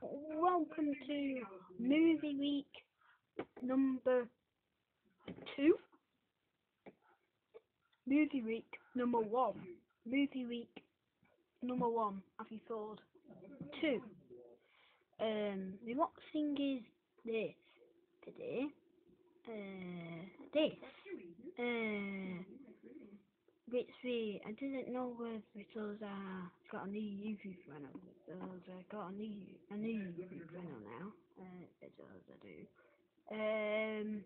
welcome to Movie Week number two. Movie Week number one. Movie Week number one, have you thought? Two. Um, what thing is this today? Uh, this. Uh, which we, I didn't know whether because uh, got a new YouTube channel. Because I got a new, a new YouTube channel now. Uh, because I do. Um,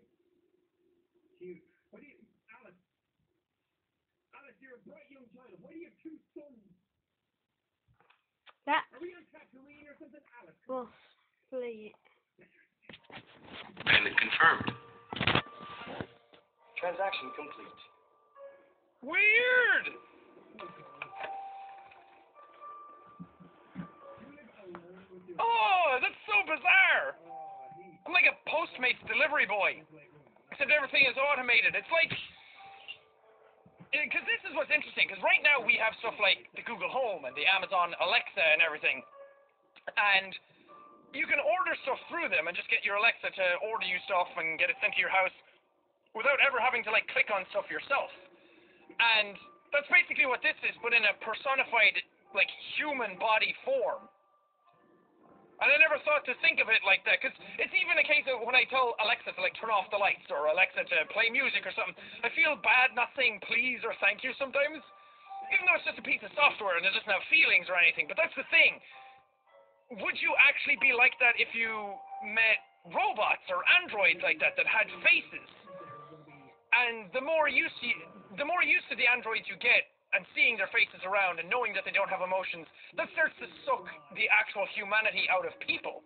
What do you, Alice? Alice, you're a bright young child. Why do you have two sons? that Are we on Tatooine or something, Alice? was play it. Payment confirmed. Transaction complete. Weird! Oh, that's so bizarre! I'm like a Postmates delivery boy. Except everything is automated. It's like. Because this is what's interesting, because right now we have stuff like the Google Home and the Amazon Alexa and everything. And you can order stuff through them and just get your Alexa to order you stuff and get it sent to your house without ever having to like click on stuff yourself. And that's basically what this is, but in a personified, like, human body form. And I never thought to think of it like that, because it's even a case of when I tell Alexa to, like, turn off the lights, or Alexa to play music or something, I feel bad not saying please or thank you sometimes. Even though it's just a piece of software and it doesn't have feelings or anything, but that's the thing. Would you actually be like that if you met robots or androids like that that had faces? And the more used to, the more used to the androids you get and seeing their faces around and knowing that they don't have emotions, that starts to suck the actual humanity out of people.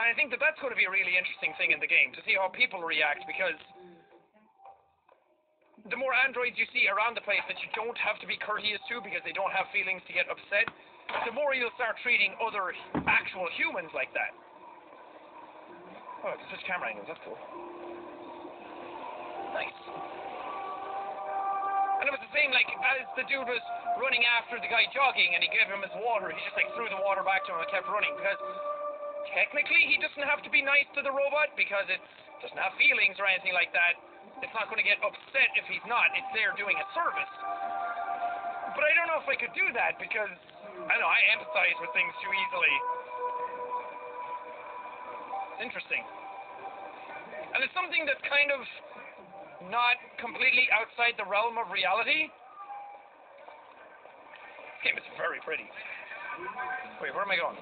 And I think that that's going to be a really interesting thing in the game to see how people react because the more androids you see around the place that you don't have to be courteous to because they don't have feelings to get upset, the more you'll start treating other actual humans like that. Oh, it's just camera angles. That's cool. Nice. And it was the same, like, as the dude was running after the guy jogging and he gave him his water, he just, like, threw the water back to him and kept running. Because technically he doesn't have to be nice to the robot because it doesn't have feelings or anything like that. It's not going to get upset if he's not. It's there doing a service. But I don't know if I could do that because, I know, I empathize with things too easily. It's interesting. And it's something that kind of not completely outside the realm of reality. This game is very pretty. Wait, where am I going?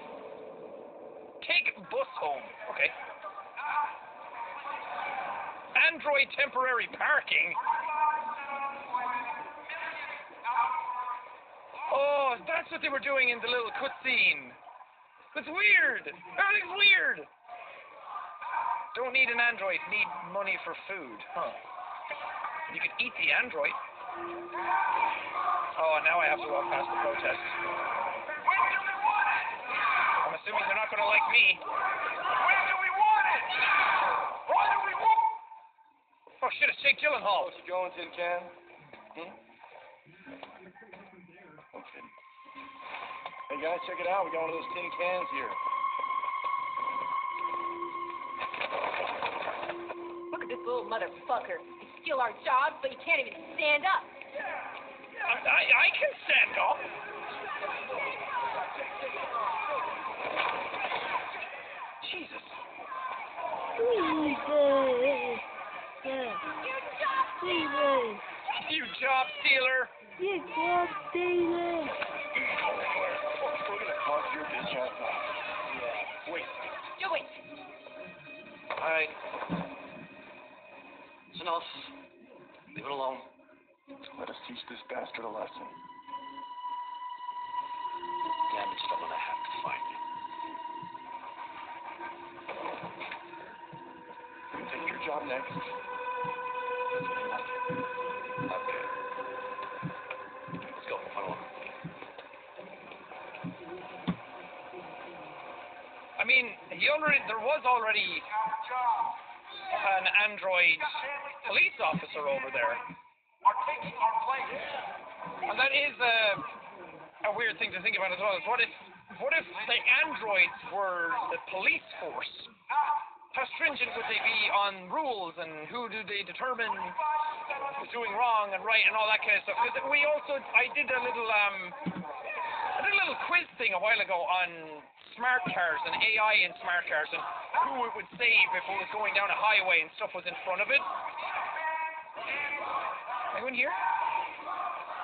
Take bus home. Okay. Android temporary parking. Oh, that's what they were doing in the little cutscene. That's weird. Everything's weird. Don't need an android, need money for food. Huh. You can eat the android. Oh, now I have to walk past the protest. I'm assuming they're not going to like me. When do we want it? Why do we want Oh shit, it's Jake Gyllenhaal. How's it going, Tin Can? Hmm? Okay. Hey guys, check it out. We got one of those tin cans here. Look at this little motherfucker. He steal our jobs, but you can't even stand up. I, I, I can stand up. Jesus. Jesus! Yeah. Jesus! You job stealer. You job stealer! We're gonna carve your bitch ass off. Yeah. Wait. Do it. Alright. It's enough. Leave it alone. Let us teach this bastard a lesson. Damaged, I'm gonna have to find you. You take your job next. Okay. Let's go. Follow up. I mean, he already there was already an android police officer over there. Are taking our place. And that is a, a weird thing to think about as well. Is what if what what if the androids were the police force? How stringent would they be on rules and who do they determine is doing wrong and right and all that kind of stuff? Because we also, I did a little, um, I did a little quiz thing a while ago on smart cars and AI in smart cars and who it would save if it was going down a highway and stuff was in front of it. Anyone here?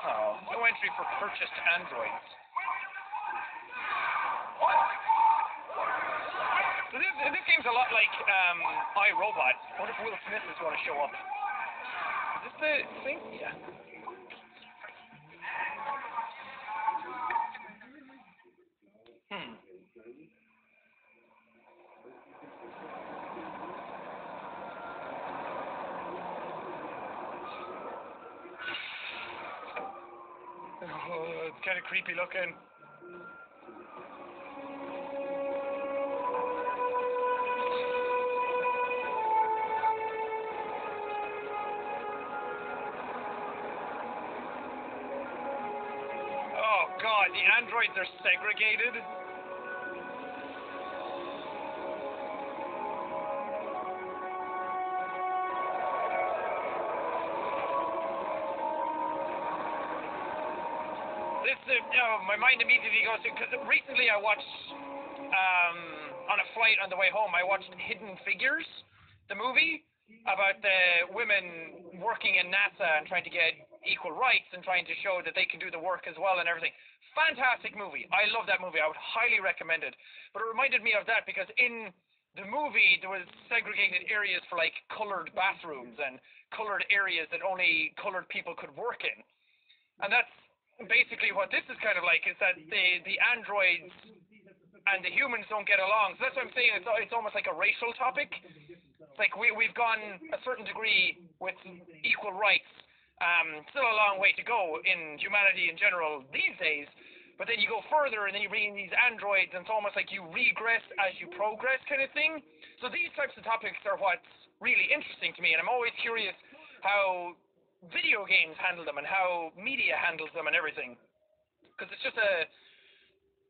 Oh, no entry for purchased androids. So this, this game's a lot like um, iRobot. I wonder if Will Smith is going to show up. Is this the thing? Yeah. Hmm. Oh, it's kind of creepy looking. Oh god, the androids are segregated. My mind immediately goes to because recently I watched um, on a flight on the way home. I watched Hidden Figures, the movie about the women working in NASA and trying to get equal rights and trying to show that they can do the work as well and everything. Fantastic movie. I love that movie. I would highly recommend it. But it reminded me of that because in the movie there was segregated areas for like colored bathrooms and colored areas that only colored people could work in. And that's basically what this is kind of like is that the the androids and the humans don't get along. So that's what I'm saying. It's it's almost like a racial topic. It's like we we've gone a certain degree with equal rights. Um, still a long way to go in humanity in general these days. But then you go further and then you bring in these androids and it's almost like you regress as you progress kind of thing. So these types of topics are what's really interesting to me and I'm always curious how video games handle them and how media handles them and everything. Because it's just a,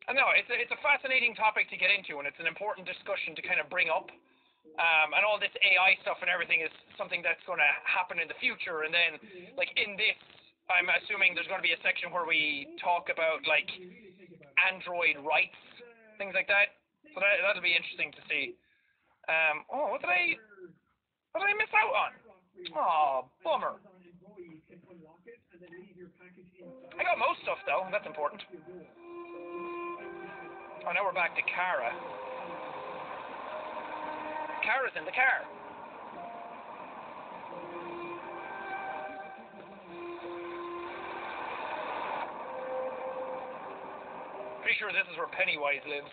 I know, it's a, it's a fascinating topic to get into and it's an important discussion to kind of bring up. Um, and all this AI stuff and everything is something that's going to happen in the future. And then, like in this, I'm assuming there's going to be a section where we talk about like Android rights, things like that. So that that'll be interesting to see. Um, oh, what did I, what did I miss out on? Oh, bummer. I got most stuff though. That's important. Oh, now we're back to Kara. Kara's in the car. Pretty sure this is where Pennywise lives.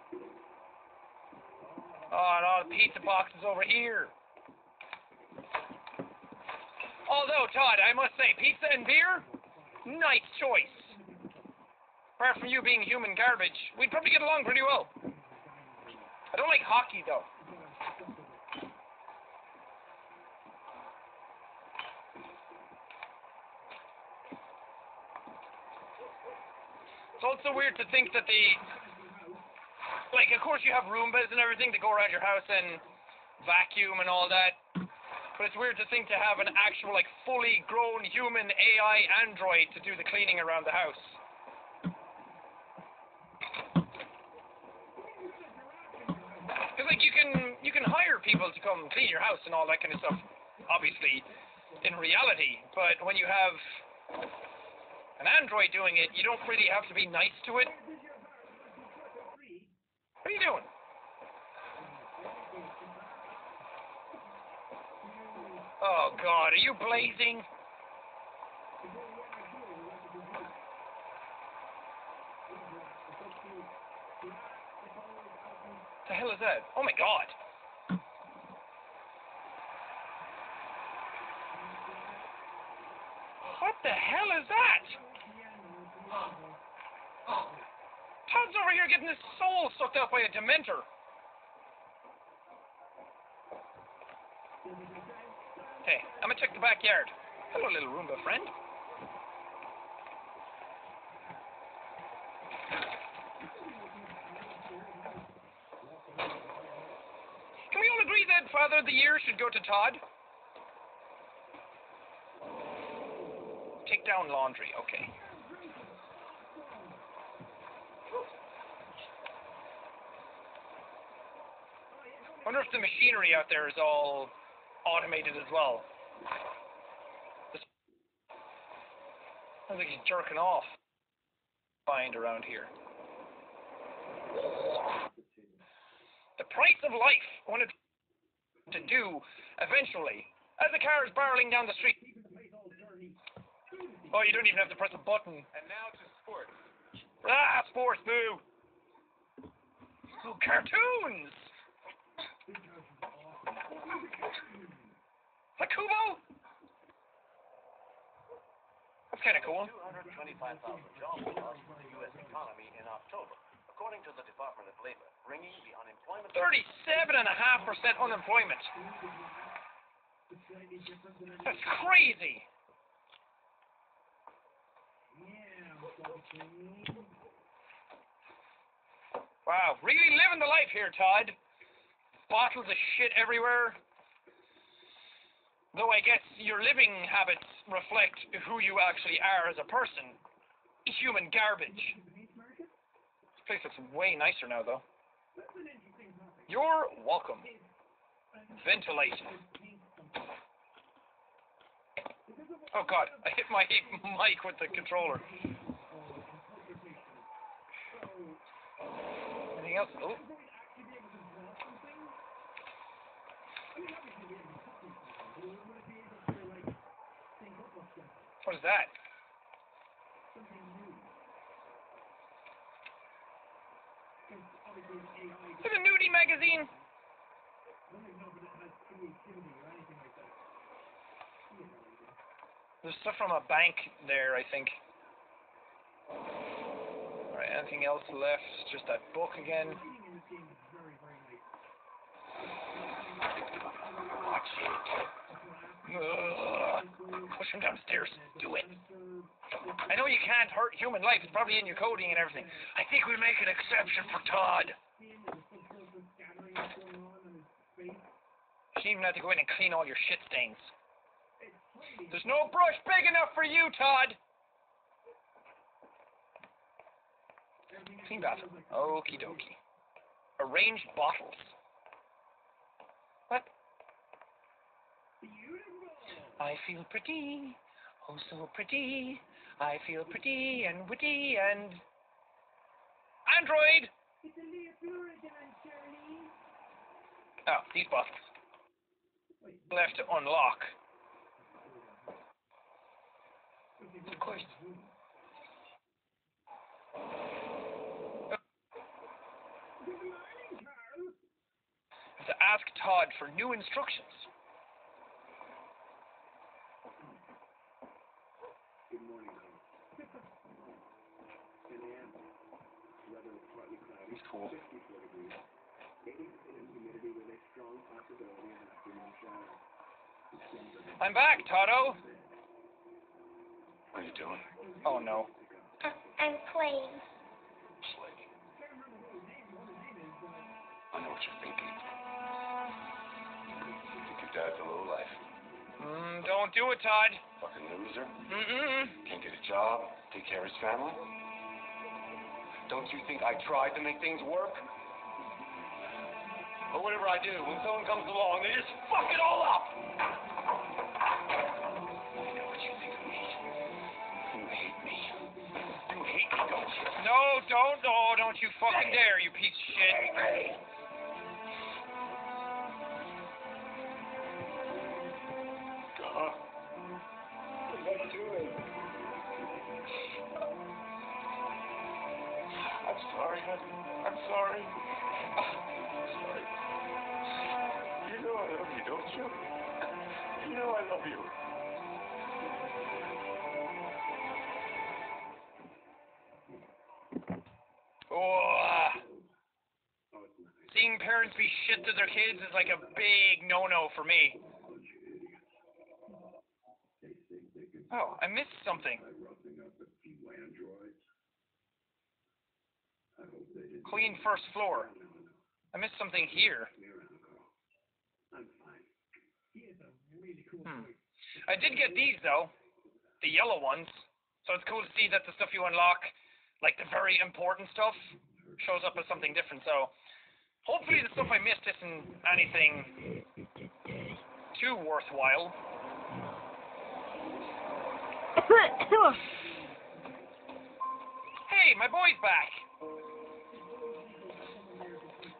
Oh, and all the pizza boxes over here. Although, Todd, I must say, pizza and beer, nice choice. Apart from you being human garbage, we'd probably get along pretty well. I don't like hockey, though. It's also weird to think that the, like, of course you have Roombas and everything to go around your house and vacuum and all that. But it's weird to think to have an actual, like, fully grown human AI android to do the cleaning around the house. Because, like, you can you can hire people to come clean your house and all that kind of stuff. Obviously, in reality, but when you have an android doing it, you don't really have to be nice to it. What are you doing? Oh God, are you blazing? The hell is that? Oh my God! What the hell is that? Todd's over here getting his soul sucked out by a dementor. Hey, I'm gonna check the backyard. Hello, little Roomba friend. Can we all agree that Father of the Year should go to Todd? Take down laundry, okay. Wonder if the machinery out there is all automated as well. Sounds like he's jerking off. Find around here. The price of life. I wanted to do eventually. As the car is barreling down the street. Oh, you don't even have to press a button. And now to sports. Ah, sports, boo. Oh, cartoons. Like Kubo? Kind of cool. 225,000 jobs were lost to the U.S. economy in October, according to the Department of Labor, bringing the unemployment Thirty-seven and a half percent unemployment. That's crazy. Wow, really living the life here, Todd. Bottles of shit everywhere. Though I guess your living habits reflect who you actually are as a person. Human garbage. This place looks way nicer now, though. You're welcome. Ventilate. Oh god, I hit my mic with the controller. Anything else? Oh. What is that? Is it a nudie magazine? There's stuff from a bank there, I think. Alright, anything else left? Just that book again. Ugh. Push him downstairs. Do it. I know you can't hurt human life. It's probably in your coding and everything. I think we make an exception for Todd. You even have to go in and clean all your shit stains. There's no brush big enough for you, Todd. Clean bathroom. Okie dokie. Arranged bottles. What? I feel pretty. Oh, so pretty. I feel pretty and witty and. Android! Oh, these bottles. Left to unlock. Of course. To ask Todd for new instructions. He's cool. I'm back, Toto. What are you doing? Oh no. I'm playing. Slick. I know what you're thinking. You think your dad's a low life. Mm, don't do it, Todd. Fucking loser. Mm-mm. Can't get a job, take care of his family. Don't you think I tried to make things work? But whatever I do, when someone comes along, they just fuck it all up. I know what you think of me. You hate me. You hate me, don't you? No, don't, no, don't you fucking dare, you piece of shit. I'm sorry, sorry. I'm sorry. You know I love you, don't you? You know I love you. Oh. Seeing parents be shit to their kids is like a big no-no for me. Oh, I missed something. Clean first floor. I missed something here. Hmm. I did get these though, the yellow ones. So it's cool to see that the stuff you unlock, like the very important stuff, shows up as something different. So hopefully the stuff I missed isn't anything too worthwhile. Hey, my boy's back.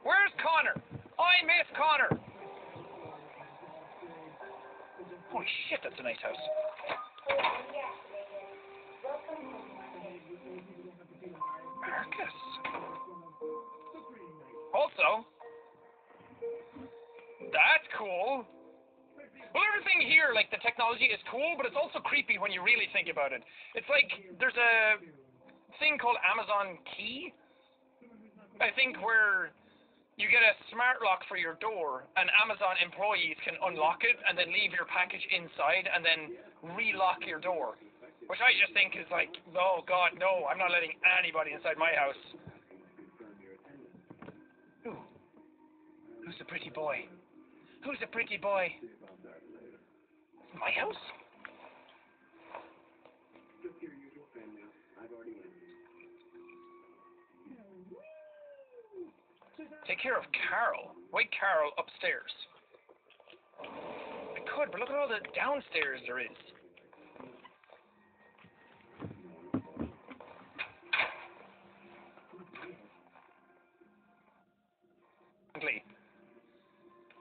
Where's Connor? I miss Connor. Holy shit, that's a nice house. Marcus. Also, that's cool. Well, everything here, like the technology, is cool, but it's also creepy when you really think about it. It's like there's a thing called Amazon Key. I think where you get a smart lock for your door, and Amazon employees can unlock it and then leave your package inside and then relock your door. Which I just think is like, oh God, no, I'm not letting anybody inside my house. Ooh. Who's the pretty boy? Who's the pretty boy? My house? Take care of Carl. Wake Carl upstairs. I could, but look at all the downstairs there is.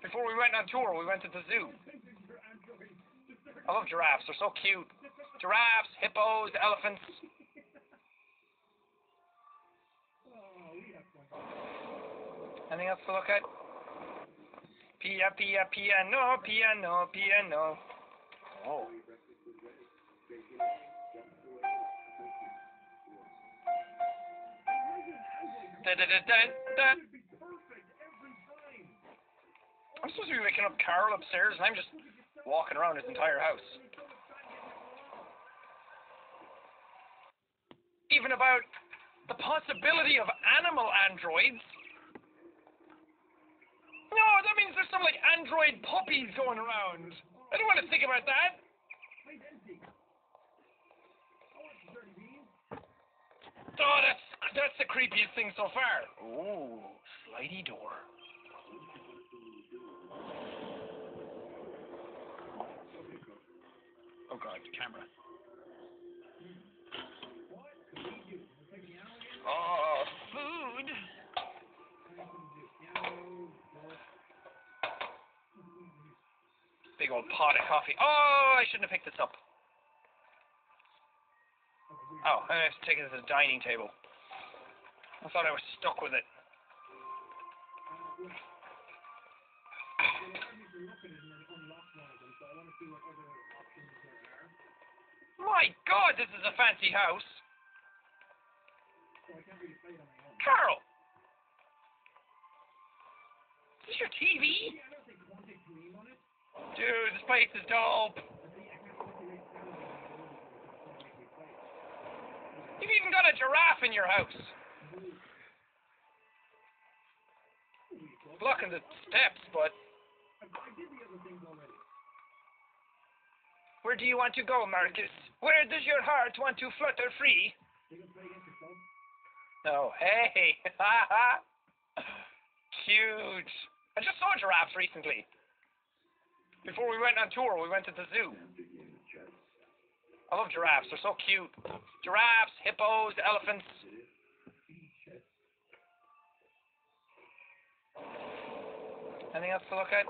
Before we went on tour, we went to the zoo. I love giraffes. They're so cute. Giraffes, hippos, elephants. Anything else to look at? Pia, pia, piano, piano, piano. Oh. Da, da, da, da, da. I'm supposed to be waking up Carl upstairs, and I'm just walking around his entire house. Even about the possibility of animal androids. No, that means there's some like android puppies going around. I don't want to think about that. Oh, that's that's the creepiest thing so far. Ooh, slidey door. Oh god, the camera. Oh, Big old pot of coffee. Oh, I shouldn't have picked this up. Oh, I have to take it to the dining table. I thought I was stuck with it. My God, this is a fancy house. Carl! Is this your TV? Dude, this place is dope. You've even got a giraffe in your house. Blocking the steps, but Where do you want to go, Marcus? Where does your heart want to flutter free? Oh, hey! Ha ha! Cute. I just saw giraffes recently. Before we went on tour, we went to the zoo. I love giraffes. They're so cute. Giraffes, hippos, elephants. Anything else to look at?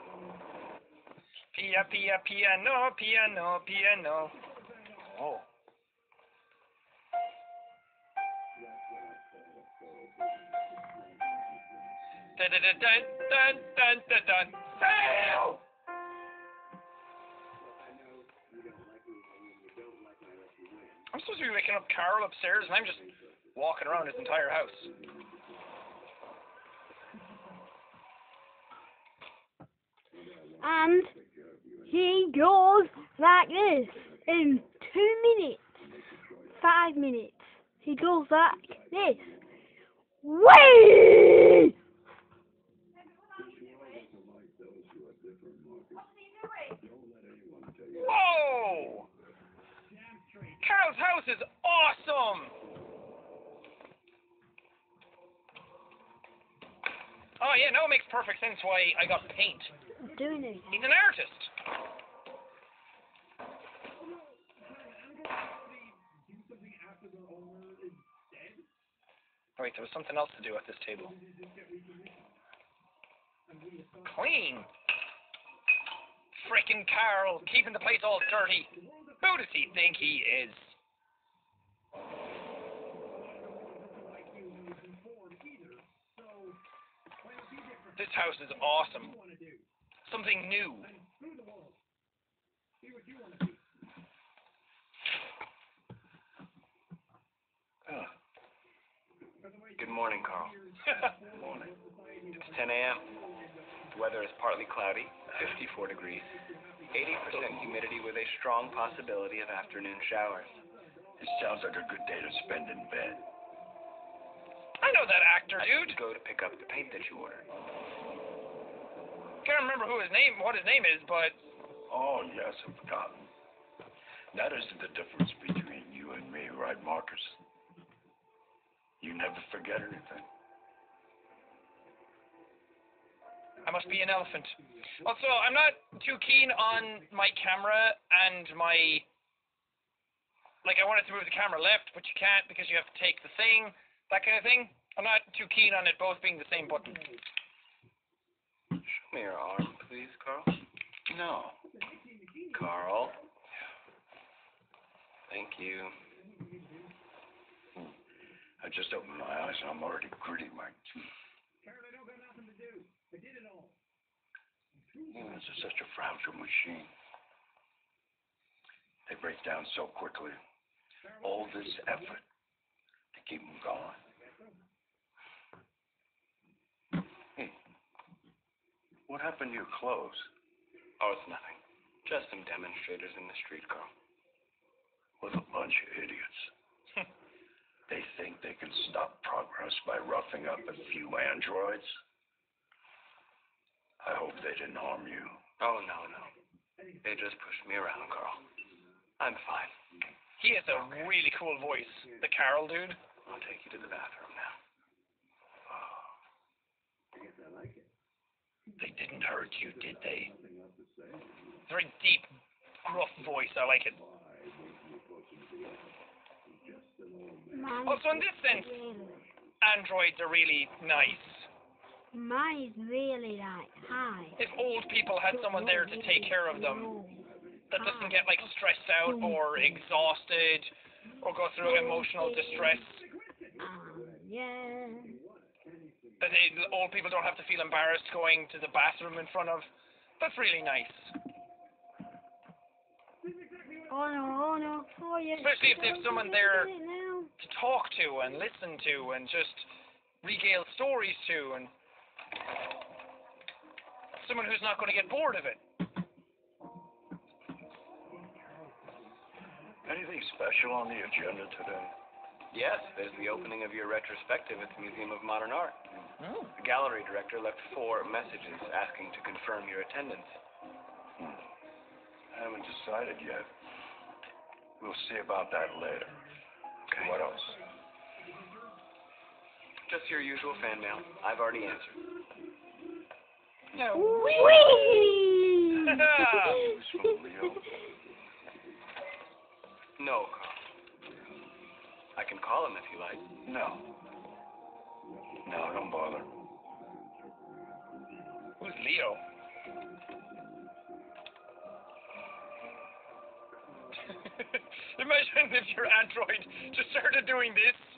Pia, pia, piano, piano, piano. Oh. Dun dun dun dun dun dun dun. Fail! Waking up Carl upstairs, and I'm just walking around his entire house. And he goes like this in two minutes, five minutes. He goes like this. Whee! Whoa! Carl's house is awesome! Oh yeah, now it makes perfect sense why I got paint. Doing it. He's an artist. Oh, wait, there was something else to do at this table. Clean. Frickin' Carl, keeping the place all dirty. Who does he think he is? This house is awesome. Something new. Good morning, Carl. Good Morning. It's 10 a.m. The weather is partly cloudy, 54 degrees, 80% humidity with a strong possibility of afternoon showers. It sounds like a good day to spend in bed. I know that actor, I dude. should go to pick up the paint that you ordered. Can't remember who his name, what his name is, but Oh, yes, I've forgotten. That isn't the difference between you and me, right, Marcus? You never forget anything. I must be an elephant. Also, I'm not too keen on my camera and my. Like, I wanted to move the camera left, but you can't because you have to take the thing, that kind of thing. I'm not too keen on it both being the same button. Show me your arm, please, Carl. No. Carl. Thank you. I just opened my eyes and I'm already gritting my teeth. Oh, this is such a fragile machine. They break down so quickly. All this effort to keep them going. Hey, hmm. what happened to your clothes? Oh, it's nothing. Just some demonstrators in the street, Carl. What a bunch of idiots. they think they can stop progress by roughing up a few androids. I hope they didn't harm you. Oh, no, no. They just pushed me around, Carl. I'm fine. He has a really cool voice. The Carl dude. I'll take you to the bathroom now. Do you like it? They didn't hurt you, did they? Very deep, gruff voice. I like it. Also, in this sense, androids are really nice. Mine is really like high. If old people had someone there to take care of them that doesn't get like stressed out or exhausted or go through emotional distress, Um, yeah. that the old people don't have to feel embarrassed going to the bathroom in front of. That's really nice. Oh no, oh no, oh yeah. Especially if they have someone there- Look at it now. To talk to and listen to and just regale stories to and someone who's not going to get bored of it. Anything special on the agenda today? Yes, there's the opening of your retrospective at the Museum of Modern Art. Oh. The gallery director left four messages asking to confirm your attendance. Hmm. I haven't decided yet. We'll see about that later. Okay. What else? Just your usual fan mail. I've already answered. No. Leo. No, Carl. I can call him if you like. No. No, don't bother. Who's Leo? Imagine if your android just started doing this.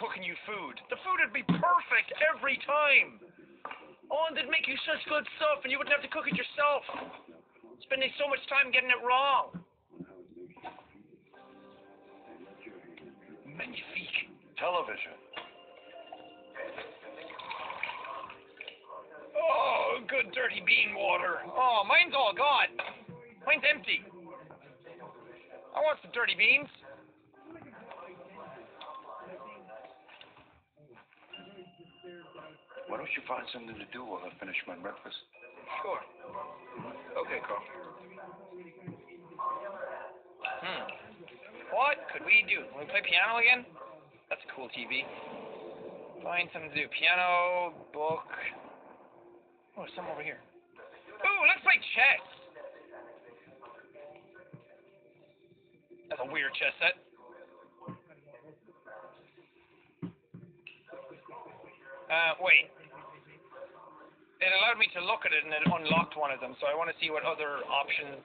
Cooking you food. The food would be perfect every time. Oh, and they'd make you such good stuff, and you wouldn't have to cook it yourself. Spending so much time getting it wrong. Magnifique. Television. Oh, good dirty bean water. Oh, mine's all gone. Mine's empty. I want some dirty beans. Why don't you find something to do while I finish my breakfast? Sure. Okay, Carl. Hmm. What could we do? Can we play piano again? That's a cool TV. Find something to do. Piano, book. Oh, there's some over here. Ooh, let's play chess. That's a weird chess set. Uh, wait. It allowed me to look at it and it unlocked one of them, so I want to see what other options.